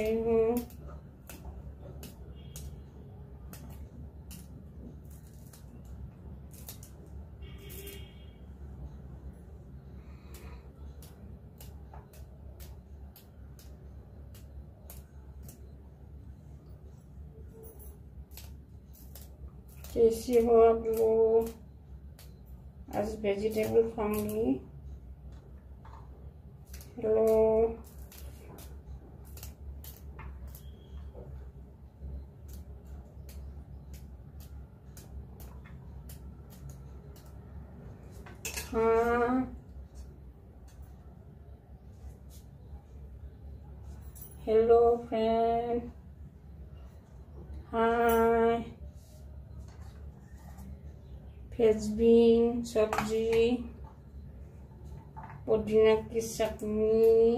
Mm hmm tasty hoa blue as vegetable family hello हाँ hello friend hi French bean सब्ज़ी. पुदीना की चटनी.